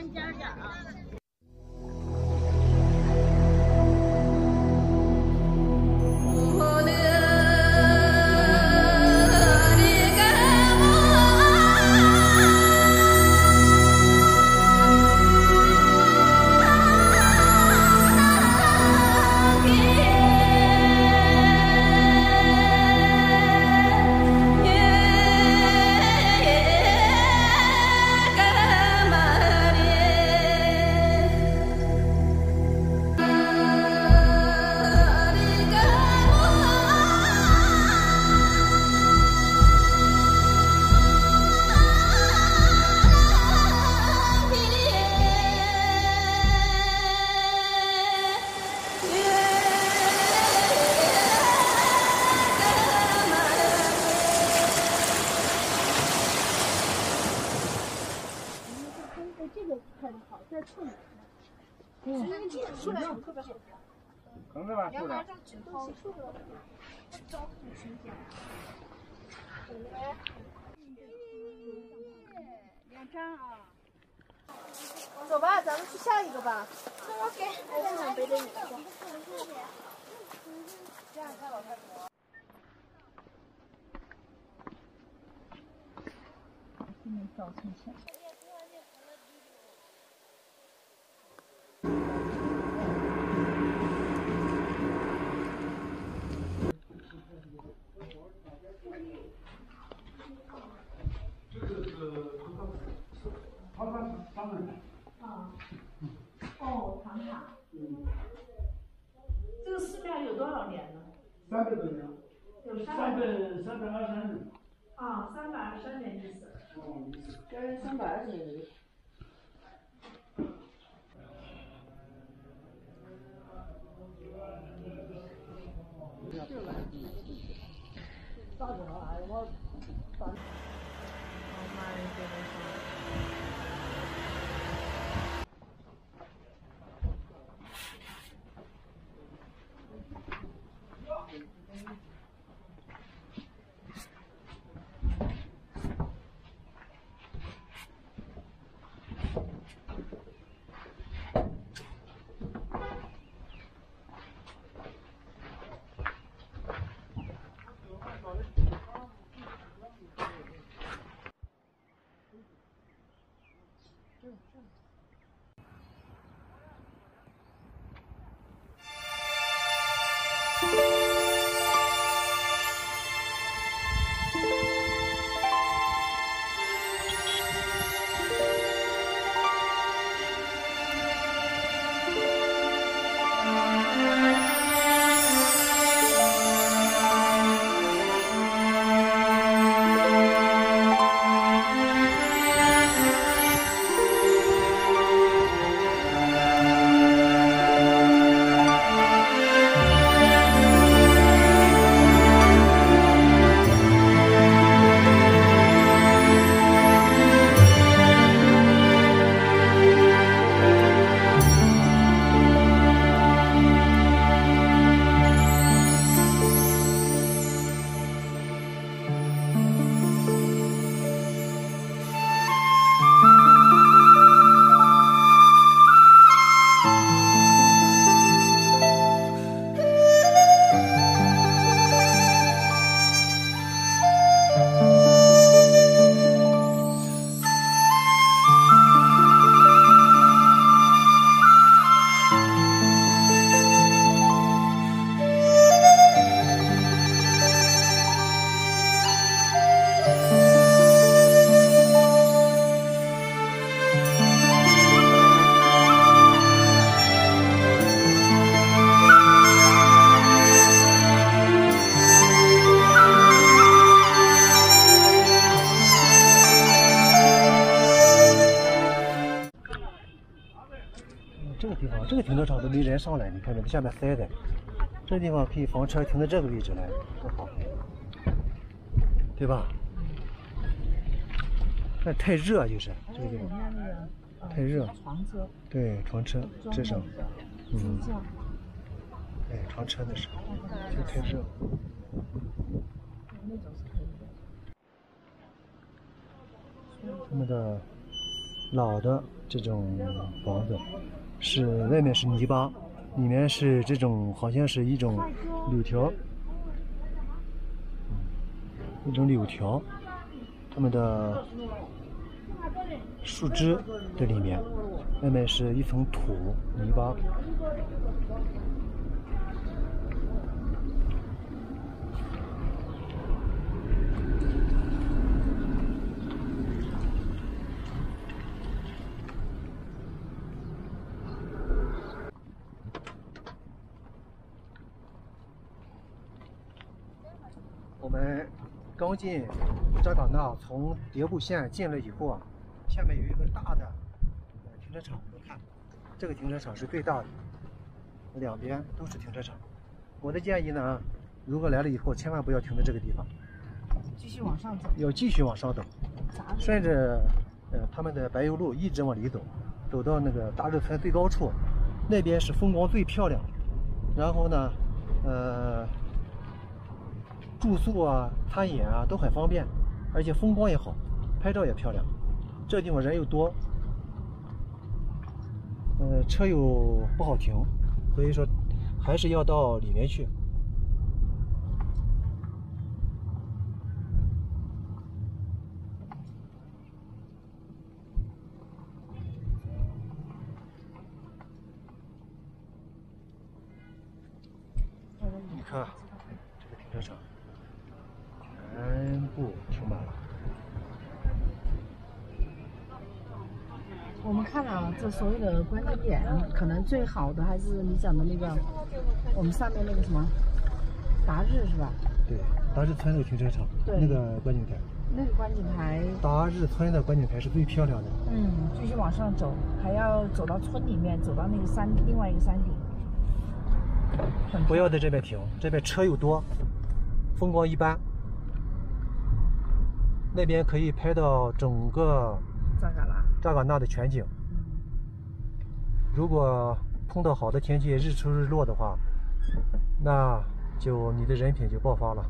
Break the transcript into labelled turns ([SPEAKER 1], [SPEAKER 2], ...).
[SPEAKER 1] 三家长在侧面。嗯，因为这个出来特别好。
[SPEAKER 2] 横着吧，竖着。
[SPEAKER 1] 两张啊。
[SPEAKER 3] 走吧，咱们去下一个吧。
[SPEAKER 1] 我给。
[SPEAKER 3] 我背着你。
[SPEAKER 1] 这样太好看了。
[SPEAKER 3] 后面造成线。
[SPEAKER 4] 这个这个唐塔唐人。
[SPEAKER 5] 啊。哦，唐塔。嗯。这个寺庙有多少年了？
[SPEAKER 4] 三百多年。
[SPEAKER 5] 有
[SPEAKER 4] 三百三百二十三年。
[SPEAKER 5] 啊，三百二十三年历史。
[SPEAKER 4] 哦，历史。
[SPEAKER 3] 这三百二十年历史。
[SPEAKER 4] 大着哎，我大。
[SPEAKER 2] 这没人上来，你看这下面塞的，这地方可以房车停到这个位置来，多好，对吧？那太热就是这个地方，太热。
[SPEAKER 3] 床车。
[SPEAKER 2] 对，床车这上，嗯，哎，床车那是，就太热。他们的老的这种房子，是外面是泥巴，里面是这种好像是一种柳条，一种柳条，它们的树枝的里面，外面是一层土泥巴。我们刚进扎尕那，从迭部县进来以后啊，下面有一个大的停车场，你看，这个停车场是最大的，两边都是停车场。我的建议呢，如果来了以后，千万不要停在这个地方，
[SPEAKER 5] 继续往上走。
[SPEAKER 2] 要继续往上走，顺着呃他们的柏油路一直往里走，走到那个大热村最高处，那边是风光最漂亮。然后呢，呃，住宿啊、餐饮啊都很方便，而且风光也好，拍照也漂亮。这地方人又多，呃，车又不好停，所以说还是要到里面去。你看这个停车场，全部停满了。
[SPEAKER 5] 我们看了这所有的观景点，可能最好的还是你讲的那个，我们上面那个什么达日是吧？
[SPEAKER 2] 对，达日村那个停车场，
[SPEAKER 5] 对
[SPEAKER 2] 那个观景台，
[SPEAKER 5] 那个观景台，
[SPEAKER 2] 达日村的观景台是最漂亮的。
[SPEAKER 5] 嗯，继续往上走，还要走到村里面，走到那个山另外一个山顶。
[SPEAKER 2] 不要在这边停，这边车又多，风光一般。那边可以拍到整个
[SPEAKER 5] 扎嘎拉，
[SPEAKER 2] 扎尕那的全景。如果碰到好的天气，日出日落的话，那就你的人品就爆发了。